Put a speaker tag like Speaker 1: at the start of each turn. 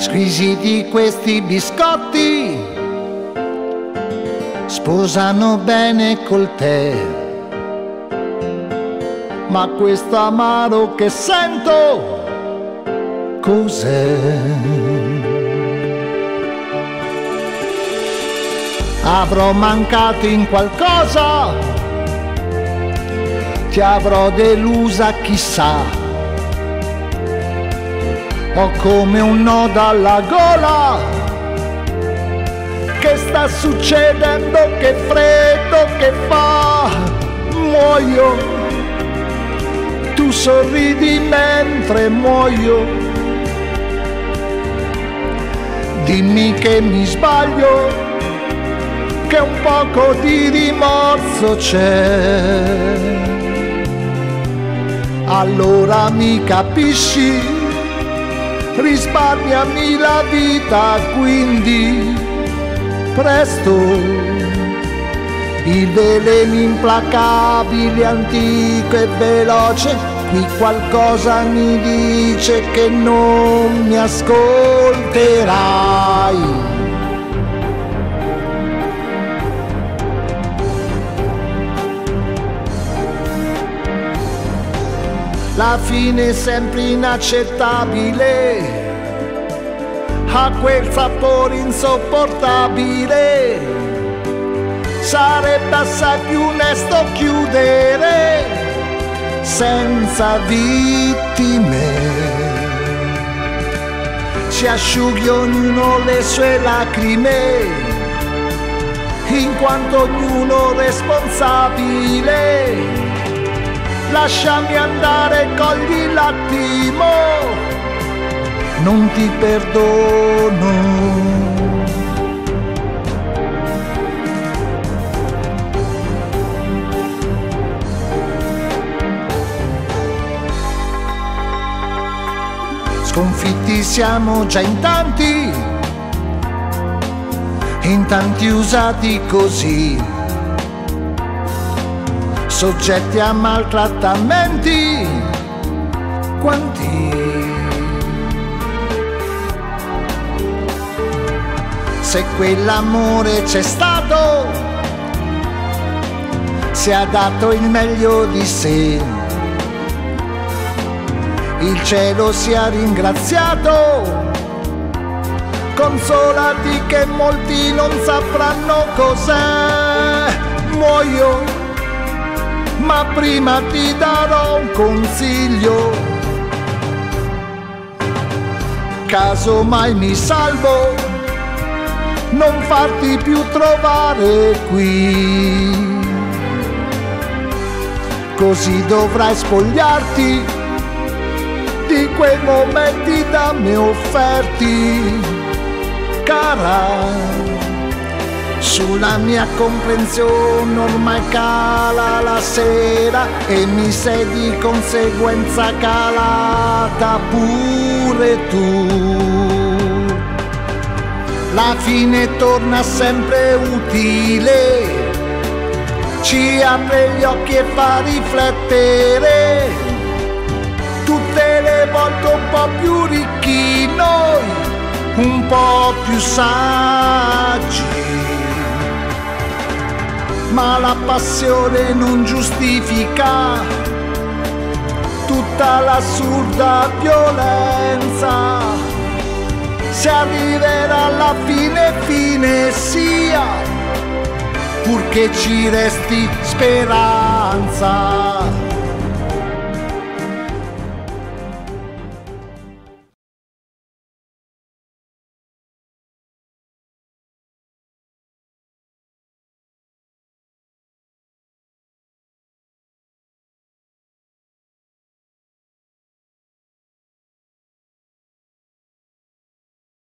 Speaker 1: Squisiti questi biscotti sposano bene col tè. Ma questo amaro che sento cos'è? Avrò mancato in qualcosa, ti avrò delusa chissà ho come un nodo alla gola. Che sta succedendo? Che freddo che fa? Muoio. Tu sorridi mentre muoio. Dimmi che mi sbaglio, che un poco di rimorso c'è. Allora mi capisci risparmiami la vita quindi. Presto. Il veleno implacabile, antico e veloce, qui qualcosa mi dice che non mi ascolterai. la fine è sempre inaccettabile, ha quel sapore insopportabile. Sarebbe assai più onesto chiudere senza vittime. Si asciughi ognuno le sue lacrime, in quanto ognuno responsabile lasciami andare, cogli l'attimo, non ti perdono. Sconfitti siamo già in tanti, in tanti usati così soggetti a maltrattamenti, quanti? Se quell'amore c'è stato, si è dato il meglio di sé. Il cielo sia ringraziato, consolati che molti non sapranno cos'è. Muoio ma prima ti darò un consiglio. Caso mai mi salvo, non farti più trovare qui. Così dovrai spogliarti di quei momenti da me offerti, cara sulla mia comprensione ormai cala la sera e mi sei di conseguenza calata pure tu. La fine torna sempre utile, ci apre gli occhi e fa riflettere, tutte le volte un po' più ricchi noi, un po' più saggi. Ma la passione non giustifica tutta l'assurda violenza. Se arriverà alla fine, fine sia, purché ci resti speranza.